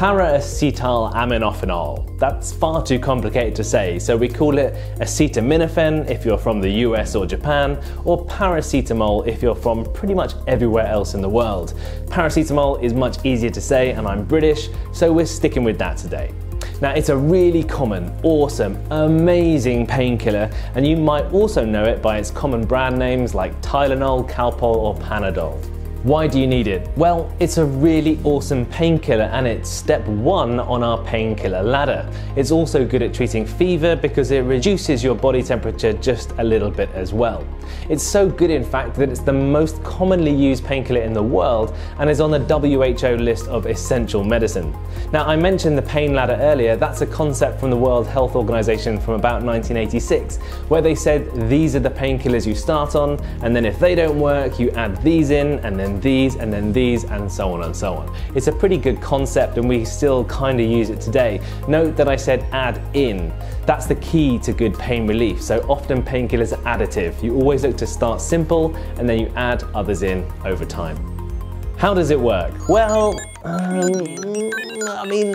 Para-acetyl-aminophenol. That's far too complicated to say, so we call it acetaminophen if you're from the US or Japan, or paracetamol if you're from pretty much everywhere else in the world. Paracetamol is much easier to say, and I'm British, so we're sticking with that today. Now, it's a really common, awesome, amazing painkiller, and you might also know it by its common brand names like Tylenol, Calpol, or Panadol. Why do you need it? Well, it's a really awesome painkiller and it's step one on our painkiller ladder. It's also good at treating fever because it reduces your body temperature just a little bit as well. It's so good, in fact, that it's the most commonly used painkiller in the world and is on the WHO list of essential medicine. Now, I mentioned the pain ladder earlier, that's a concept from the World Health Organization from about 1986, where they said these are the painkillers you start on, and then if they don't work, you add these in, and then then these, and then these, and so on and so on. It's a pretty good concept and we still kind of use it today. Note that I said add in. That's the key to good pain relief. So often painkillers are additive. You always look to start simple and then you add others in over time. How does it work? Well, um, I mean,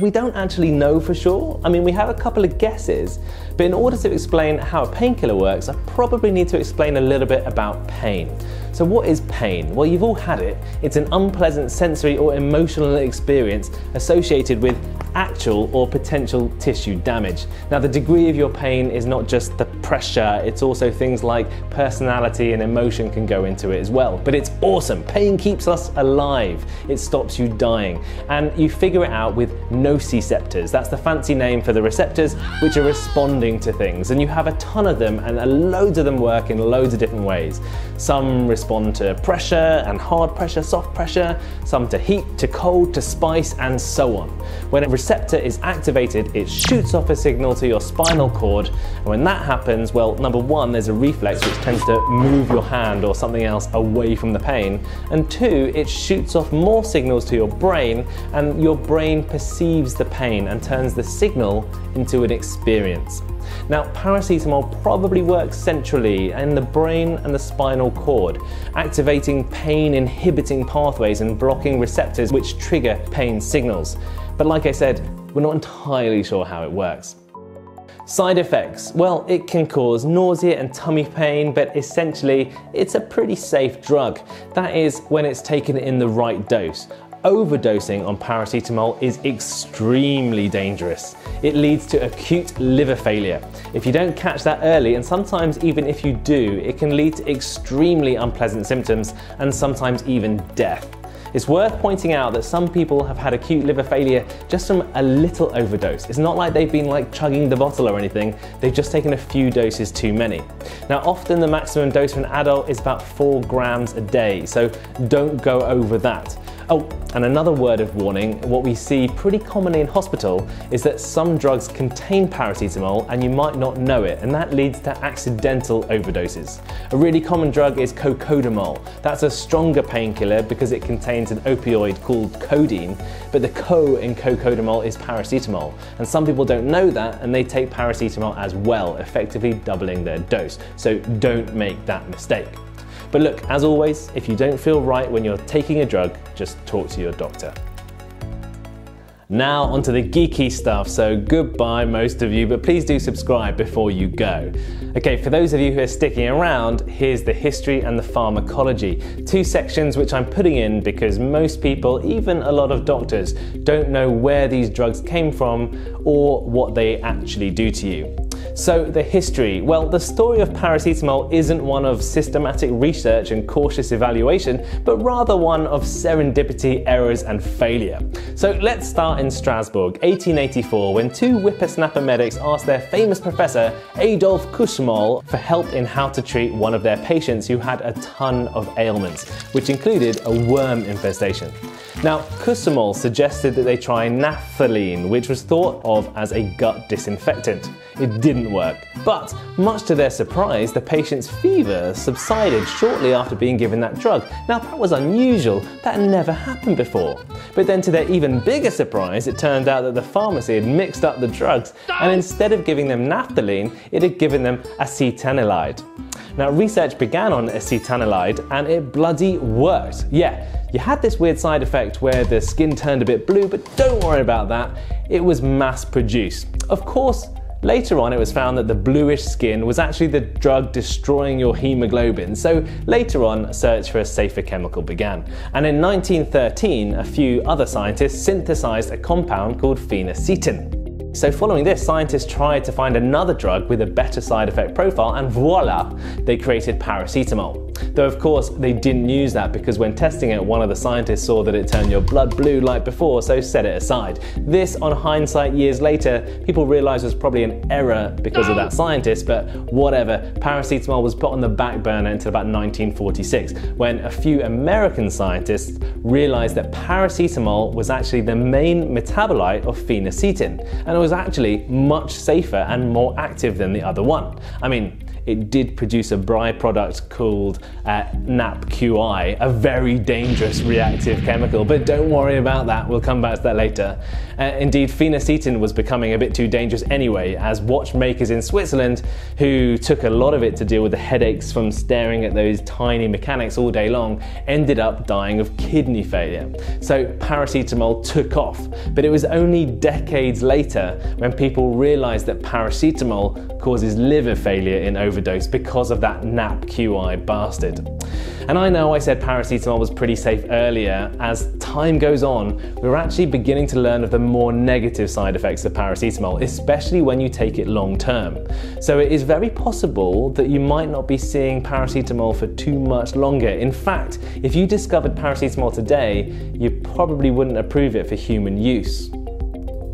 we don't actually know for sure. I mean, we have a couple of guesses, but in order to explain how a painkiller works, I probably need to explain a little bit about pain. So, what is pain? Well, you've all had it. It's an unpleasant sensory or emotional experience associated with actual or potential tissue damage. Now, the degree of your pain is not just the pressure, it's also things like personality and emotion can go into it as well. But it's awesome. Pain keeps us alive, it stops you dying. And you figure it out with nociceptors. That's the fancy name for the receptors which are responding to things. And you have a ton of them, and loads of them work in loads of different ways. Some respond to pressure and hard pressure, soft pressure, some to heat, to cold, to spice, and so on. When a receptor is activated, it shoots off a signal to your spinal cord, and when that happens, well, number one, there's a reflex which tends to move your hand or something else away from the pain, and two, it shoots off more signals to your brain, and your brain perceives the pain and turns the signal into an experience. Now, paracetamol probably works centrally in the brain and the spinal cord, activating pain inhibiting pathways and blocking receptors which trigger pain signals. But like I said, we're not entirely sure how it works. Side effects? Well, it can cause nausea and tummy pain, but essentially, it's a pretty safe drug. That is, when it's taken in the right dose overdosing on paracetamol is extremely dangerous. It leads to acute liver failure. If you don't catch that early, and sometimes even if you do, it can lead to extremely unpleasant symptoms and sometimes even death. It's worth pointing out that some people have had acute liver failure just from a little overdose. It's not like they've been like chugging the bottle or anything, they've just taken a few doses too many. Now, often the maximum dose for an adult is about four grams a day, so don't go over that. Oh, and another word of warning, what we see pretty commonly in hospital is that some drugs contain paracetamol and you might not know it, and that leads to accidental overdoses. A really common drug is cocodamol. That's a stronger painkiller because it contains an opioid called codeine, but the co in cocodamol is paracetamol. And some people don't know that and they take paracetamol as well, effectively doubling their dose. So don't make that mistake. But look, as always, if you don't feel right when you're taking a drug, just talk to your doctor. Now onto the geeky stuff, so goodbye most of you, but please do subscribe before you go. Okay, for those of you who are sticking around, here's the history and the pharmacology, two sections which I'm putting in because most people, even a lot of doctors, don't know where these drugs came from or what they actually do to you. So, the history. Well, the story of paracetamol isn't one of systematic research and cautious evaluation, but rather one of serendipity, errors, and failure. So, let's start in Strasbourg, 1884, when two whippersnapper medics asked their famous professor, Adolf Kussmaul, for help in how to treat one of their patients who had a ton of ailments, which included a worm infestation. Now, Kussmaul suggested that they try naphthalene, which was thought of as a gut disinfectant. It didn't work, but much to their surprise, the patient's fever subsided shortly after being given that drug. Now, that was unusual, that had never happened before. But then, to their even bigger surprise, it turned out that the pharmacy had mixed up the drugs, and instead of giving them naphthalene, it had given them acetanilide. Now, research began on acetanilide and it bloody worked. Yeah, you had this weird side effect effect where the skin turned a bit blue, but don't worry about that, it was mass produced. Of course, Later on, it was found that the bluish skin was actually the drug destroying your hemoglobin, so later on, a search for a safer chemical began. And in 1913, a few other scientists synthesized a compound called phenacetin. So following this, scientists tried to find another drug with a better side effect profile and voila, they created paracetamol. Though of course they didn't use that because when testing it, one of the scientists saw that it turned your blood blue like before, so set it aside. This, on hindsight years later, people realised was probably an error because of that scientist, but whatever. Paracetamol was put on the back burner until about 1946, when a few American scientists realised that paracetamol was actually the main metabolite of phenacetin, and was actually much safer and more active than the other one. I mean, it did produce a byproduct called uh, NAPQI, a very dangerous reactive chemical, but don't worry about that, we'll come back to that later. Uh, indeed, phenacetin was becoming a bit too dangerous anyway, as watchmakers in Switzerland, who took a lot of it to deal with the headaches from staring at those tiny mechanics all day long, ended up dying of kidney failure. So paracetamol took off, but it was only decades later when people realized that paracetamol causes liver failure in overdose because of that NAPQI bastard. And I know I said paracetamol was pretty safe earlier. As time goes on, we're actually beginning to learn of the more negative side effects of paracetamol, especially when you take it long term. So it is very possible that you might not be seeing paracetamol for too much longer. In fact, if you discovered paracetamol today, you probably wouldn't approve it for human use.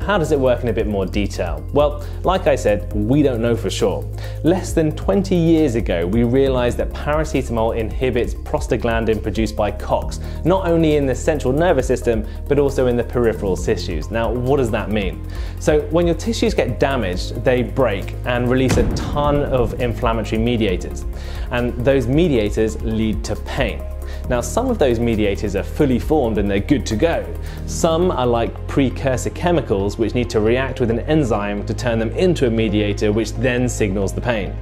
How does it work in a bit more detail? Well, like I said, we don't know for sure. Less than 20 years ago, we realized that paracetamol inhibits prostaglandin produced by COX, not only in the central nervous system, but also in the peripheral tissues. Now, what does that mean? So when your tissues get damaged, they break and release a ton of inflammatory mediators. And those mediators lead to pain. Now, some of those mediators are fully formed and they're good to go. Some are like precursor chemicals which need to react with an enzyme to turn them into a mediator which then signals the pain.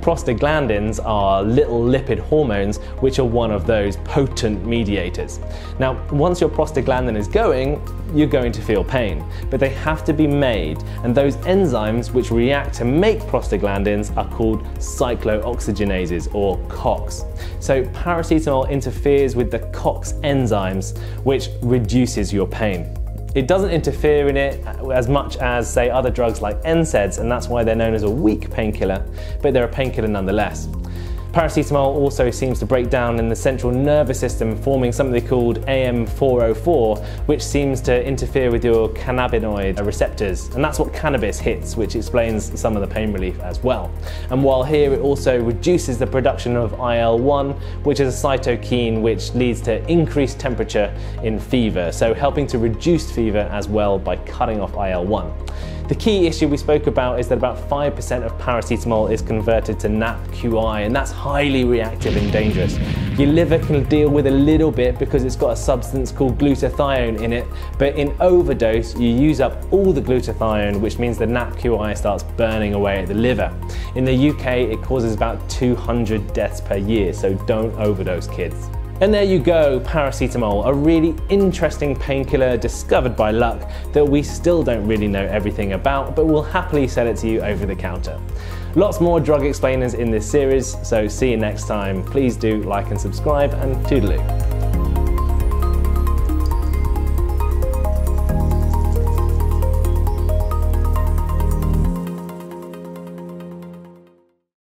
Prostaglandins are little lipid hormones which are one of those potent mediators. Now, once your prostaglandin is going, you're going to feel pain, but they have to be made, and those enzymes which react to make prostaglandins are called cyclooxygenases or COX. So paracetamol interferes with the COX enzymes, which reduces your pain. It doesn't interfere in it as much as, say, other drugs like NSAIDs, and that's why they're known as a weak painkiller, but they're a painkiller nonetheless. Paracetamol also seems to break down in the central nervous system, forming something called AM404, which seems to interfere with your cannabinoid receptors. And that's what cannabis hits, which explains some of the pain relief as well. And while here, it also reduces the production of IL-1, which is a cytokine which leads to increased temperature in fever, so helping to reduce fever as well by cutting off IL-1. The key issue we spoke about is that about 5% of paracetamol is converted to NAPQI, and that's highly reactive and dangerous. Your liver can deal with a little bit because it's got a substance called glutathione in it, but in overdose, you use up all the glutathione, which means the NAPQI starts burning away at the liver. In the UK, it causes about 200 deaths per year, so don't overdose, kids. And there you go, paracetamol, a really interesting painkiller discovered by luck that we still don't really know everything about, but we'll happily sell it to you over the counter. Lots more drug explainers in this series, so see you next time. Please do like and subscribe, and toodaloo.